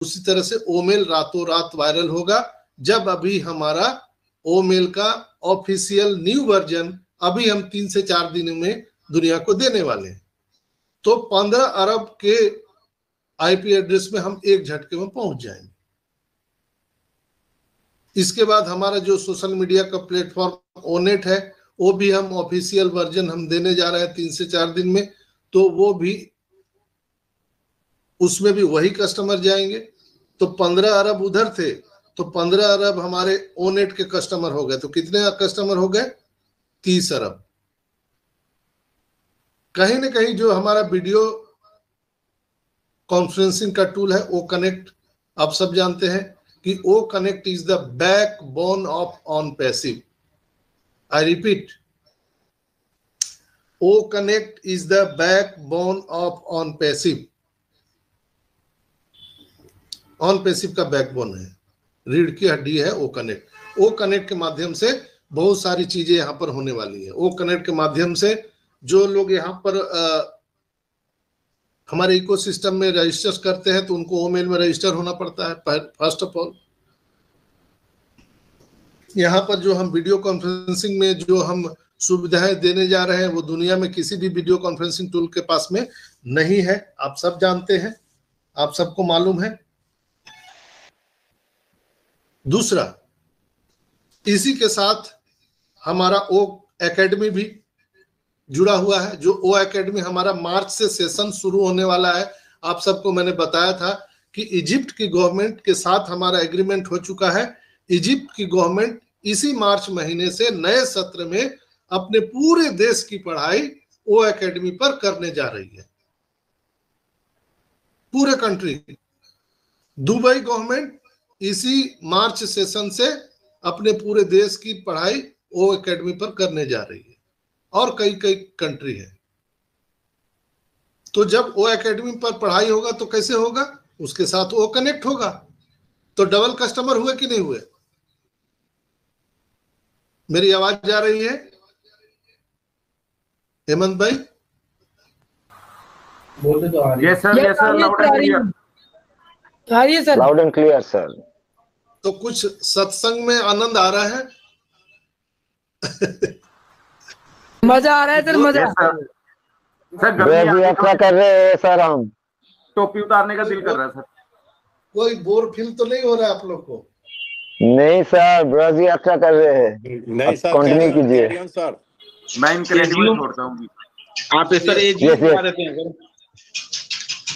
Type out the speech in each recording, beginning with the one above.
उसी तरह से ओमेल रातों रात वायरल होगा। जब अभी हमारा ओमेल का ऑफिशियल न्यू वर्जन अभी हम तीन से चार दिनों में दुनिया को देने वाले हैं। तो पंद्रह अरब के आईपी एड्रेस में हम एक झटके में पहुँच जाएँगे। इसके बाद हमारा जो सोशल मीडिया का प्लेटफॉर्म ओनेट है, वो भी हम ऑफिशियल वर्जन हम देने जा रहे हैं तीन से चार दिन में तो वो भी उसमें भी वही कस्टमर जाएँगे। तो पंद्रह अरब उधर थे तो पंद्रह अरब हमारे ओनेट के कस्टमर हो गए। तो कितने कस्टमर हो गए? तीस अरब। कहीं ना कहीं जो हमारा वीडियो कॉन्फ्रेंसिंग का टूल है ओ कनेक्ट आप सब जानते हैं कि O connect is the back bone of on passive I repeat O connect is the back bone of on passive on passive का बैकबोन है। रीढ़ की हड्डी है ओ कनेक्ट। ओ कनेक्ट के माध्यम से बहुत सारी चीज़ें यहाँ पर होने वाली है। ओ कनेक्ट के माध्यम से जो लोग यहाँ पर आ, हमारे इकोसिस्टम में रजिस्टर करते हैं तो उनको ओमेल में रजिस्टर होना पड़ता है फ़र्स्ट ऑफ़ ऑल। यहाँ पर जो हम वीडियो कॉन्फ्रेंसिंग में जो हम सुविधाएँ देने जा रहे हैं वो दुनिया में किसी भी वीडियो कॉन्फ्रेंसिंग टूल के पास में नहीं है। आप सब जानते हैं आप सबको मालूम है। दूसरा, इसी के साथ हमारा ओ एकेडमी भी जुड़ा हुआ है, जो ओ एकेडमी हमारा मार्च से सेशन शुरू होने वाला है। आप सबको मैंने बताया था कि इजिप्ट की गवर्नमेंट के साथ हमारा एग्रीमेंट हो चुका है। इजिप्ट की गवर्नमेंट इसी मार्च महीने से नए सत्र में अपने पूरे देश की पढ़ाई ओ एकेडमी पर करने जा रही है। पूरे कंट्री दुबई गवर्नमेंट इसी मार्च सेशन से अपने पूरे देश की पढ़ाई ओ एकेडमी पर करने जा रही है और कई कई कंट्री है। तो जब ओ एकेडमी पर पढ़ाई होगा तो कैसे होगा? उसके साथ ओ कनेक्ट होगा। तो डबल कस्टमर हुए कि नहीं हुए? मेरी आवाज़ जा रही है? हेमंत भाई? बोलते तो आ रही yes sir yes sir loud and clear आ रही है sir. Loud and clear sir तो कुछ सत्संग में आनंद आ रहा है? मज़ा आ रहा है सर मज़ा सर यात्रा तो कर रहे हैं सर हम। टोपी उतारने का दिल कर रहा है सर। कोई बोर फील तो नहीं हो रहा है आप लोग को? नहीं सर ब्रज यात्रा कर रहे हैं। नहीं सर कंटिन्यू कीजिए। सर। मैं इनक्रेडिबल छोड़ता हूँ आप सर एजीएम. करा देते हैं सर।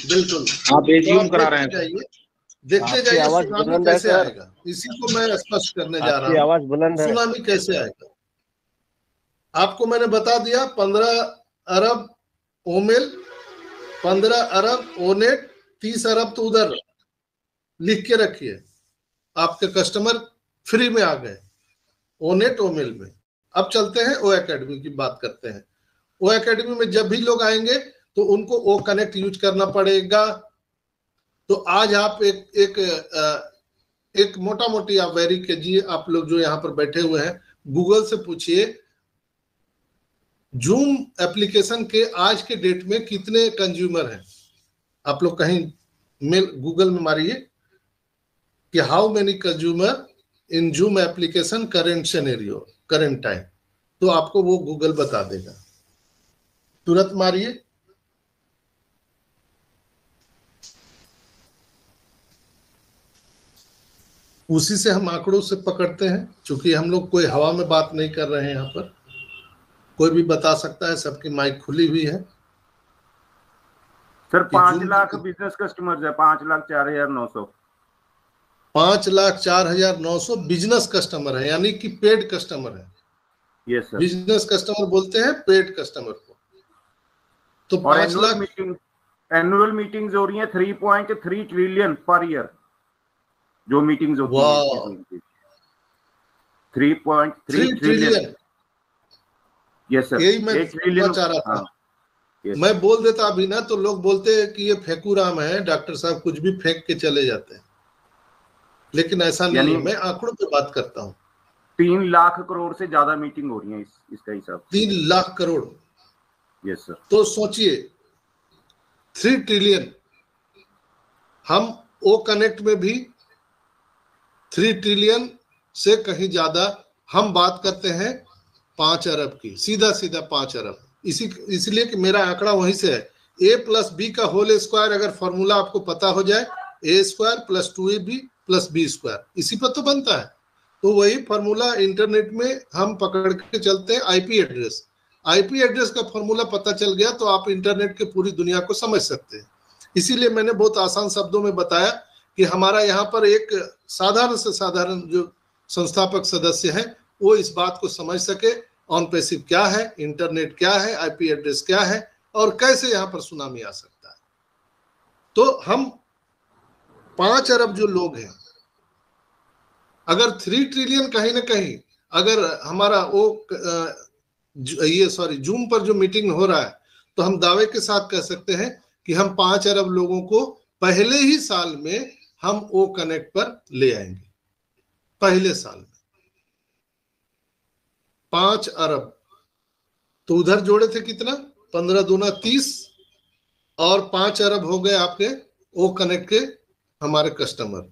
बिल्कुल। आप एजीएम करा रहे हैं देखते जाइए सुनामी बुलंद कैसे आएगा? इसी को मैं स्पष्ट करने जा रहा हूँ। आवाज़ बुलंद है। सुनामी कैसे आएगा? आपको मैंने बता दिया पंद्रह अरब ओमेल पंद्रह अरब ओनेट तीस अरब तो उधर लिख के रखिए। आपके कस्टमर फ्री में आ गए ओनेट ओमेल में। अब चलते हैं ओ एकेडमी की बात करते हैं। ओ एकेडमी में जब भी लोग आएँगे तो उनको ओ कनेक्ट यूज़ करना पड़ेगा। तो आज आप एक एक एक मोटा मोटी आप वेरी कीजिए, आप लोग जो यहाँ पर बैठे हुए हैं गूगल से पूछिए जूम एप्लीकेशन के आज के डेट में कितने कंज्यूमर हैं? आप लोग कहीं मेल गूगल में मारिए कि how many consumer in Zoom application current scenario current time तो आपको वो गूगल बता देगा। तुरंत मारिए। उसी से हम आंकड़ों से पकड़ते हैं क्योंकि हम लोग कोई हवा में बात नहीं कर रहे हैं यहाँ पर। कोई भी बता सकता है सबकी माइक खुली हुई है। सर पाँच लाख बिज़नेस कस्टमर्स है पाँच लाख चार हज़ार नौ सौ। पाँच लाख चार हज़ार नौ सौ बिज़नेस कस्टमर है यानी कि पेड कस्टमर है। यस सर बिज़नेस कस्टमर बोलते हैं पेड कस्टमर को। तो पाँच लाख मीटिंग एनुअल मीटिंग्स हो रही हैं three point three trillion per year जो मीटिंग्स होती। हैं three point three trillion yes sir यही मैं एक ट्रिलियन चाह रहा था। हाँ yes. मैं बोल देता अभी ना तो लोग बोलते हैं कि ये फेकू राम है डॉक्टर साहब कुछ भी फेंक के चले जाते हैं। लेकिन ऐसा नहीं मैं आंकड़ों पे बात करता हूँ। तीन लाख करोड़ से ज़्यादा मीटिंग हो रही है इस, इसका हिसाब तीन लाख करोड़। यस सर तो सोचिए थ्री ट्रिलियन हम ओ कनेक्ट में भी थ्री ट्रिलियन से कहीं ज़्यादा हम बात करते हैं पाँच अरब की, सीधा सीधा पाँच अरब। इसी, इसलिए कि मेरा आंकड़ा वहीं से है। ए प्लस बी का होल स्क्वायर अगर फॉर्मूला आपको पता हो जाए A square plus two A B plus B square इसी पर तो बनता है। तो वही फॉर्मूला इंटरनेट में हम पकड़ के चलते हैं आईपी एड्रेस आईपी एड्रेस का फॉर्मूला पता चल गया तो आप इंटरनेट के पूरी दुनिया को समझ सकते हैं। इसीलिए मैंने बहुत आसान शब्दों में बताया कि हमारा यहाँ पर एक साधारण से साधारण जो संस्थापक सदस्य है, वो इस बात को समझ सके ऑन पैसिव क्या है इंटरनेट क्या है आईपी एड्रेस क्या है, और कैसे यहाँ पर सुनामी आ सकता है। तो हम पाँच अरब जो लोग हैं, अगर थ्री ट्रिलियन कहीं ना कहीं, अगर हमारा वो ये सॉरी जूम पर जो मीटिंग हो रहा है तो हम दावे के साथ कह सकते हैं कि हम पाँच अरब लोगों को पहले ही साल में हम ओ कनेक्ट पर ले आएँगे, पहले साल में। पाँच अरब तो उधर जोड़े थे कितना? पंद्रह दूना तीस, और पाँच अरब हो गए आपके ओ कनेक्ट के हमारे कस्टमर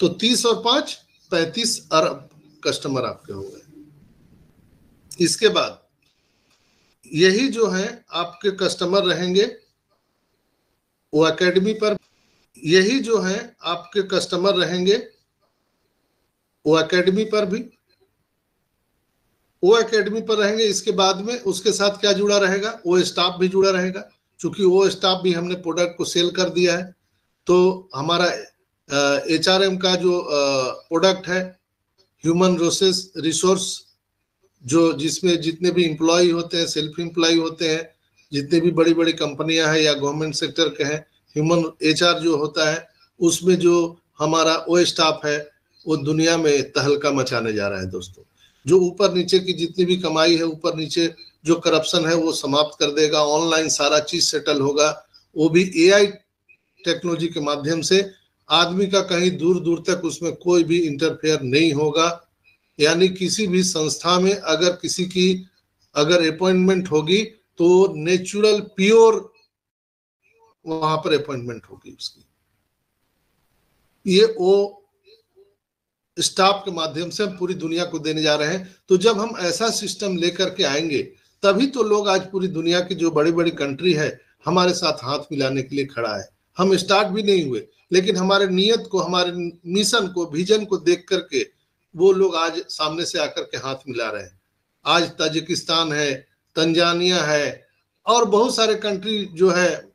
तो तीस और पाँच, पैंतीस अरब कस्टमर आपके हो गए। इसके बाद, यही जो है आपके कस्टमर रहेंगे, वो एकेडमी पर यही जो है आपके कस्टमर रहेंगे, वो एकेडमी पर भी, वो एकेडमी पर रहेंगे, इसके बाद में उसके साथ क्या जुड़ा रहेगा? वो स्टाफ भी जुड़ा रहेगा, क्योंकि वो स्टाफ भी हमने प्रोडक्ट को सेल कर दिया है। तो हमारा एचआरएम का जो प्रोडक्ट है ह्यूमन रिसोर्स रिसोर्स जो जिसमें जितने भी इम्प्लॉय होते हैं सेल्फ एम्प्लॉय होते हैं, जितनी भी बड़ी बड़ी कंपनियाँ हैं या गवर्नमेंट सेक्टर के हैं ह्यूमन एचआर जो होता है, उसमें जो हमारा वो स्टाफ है, वो दुनिया में तहलका मचाने जा रहा है दोस्तों। जो ऊपर नीचे की जितनी भी कमाई है, ऊपर नीचे जो करप्शन है, वो समाप्त कर देगा ऑनलाइन सारा चीज़ सेटल होगा। वो भी एआई टेक्नोलॉजी के माध्यम से, आदमी का कहीं दूर दूर तक उसमें कोई भी इंटरफेयर नहीं होगा। यानी किसी भी संस्था में अगर किसी की अगर अपॉइंटमेंट होगी तो नेचुरल प्योर वहाँ पर अपॉइंटमेंट होगी उसकी। ये वो स्टाफ के माध्यम से हम पूरी दुनिया को देने जा रहे हैं। तो जब हम ऐसा सिस्टम लेकर के आएँगे, तभी तो लोग आज पूरी दुनिया की जो बड़ी बड़ी कंट्री है, हमारे साथ हाथ मिलाने के लिए खड़ा है। हम स्टार्ट भी नहीं हुए, लेकिन हमारे नियत को, हमारे मिशन को, विजन को देख करके वो लोग आज सामने से आकर के हाथ मिला रहे हैं। आज ताजिकिस्तान है, तंजानिया है, और बहुत सारे कंट्री जो है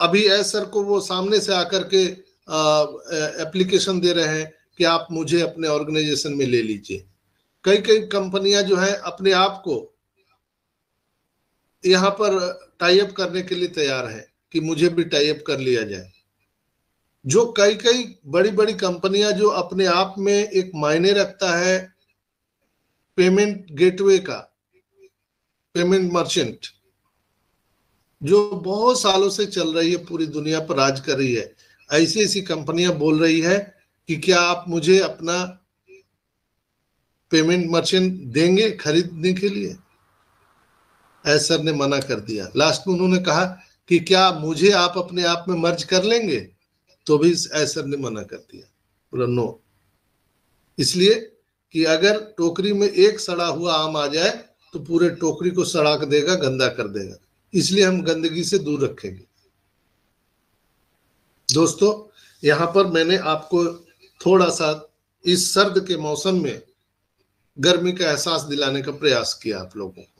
अभी ऐसर को वो सामने से आकर के एप्लीकेशन दे रहे हैं कि आप मुझे अपने ऑर्गेनाइजेशन में ले लीजिए। कई कई कंपनियाँ जो है अपने आप को यहाँ पर टाइप करने के लिए तैयार है कि मुझे भी टाइप कर लिया जाए। जो कई कई बड़ी बड़ी कंपनियाँ जो अपने आप में एक मायने रखता है पेमेंट गेटवे का पेमेंट मर्चेंट जो बहुत सालों से चल रही है, पूरी दुनिया पर राज कर रही है, ऐसी ऐसी कंपनियाँ बोल रही है कि क्या आप मुझे अपना पेमेंट मर्चेंट देंगे खरीदने के लिए? ऐसर ने मना कर दिया। लास्ट में उन्होंने कहा कि क्या मुझे आप अपने आप में मर्ज कर लेंगे? तो भी ऐसर ने मना कर दिया। बोला, नो। इसलिए कि अगर टोकरी में एक सड़ा हुआ आम आ जाए तो पूरे टोकरी को सड़ा देगा, गंदा कर देगा। इसलिए हम गंदगी से दूर रखेंगे। दोस्तों, यहाँ पर मैंने आपको थोड़ा सा इस सर्द के मौसम में गर्मी का एहसास दिलाने का प्रयास किया आप लोगों को।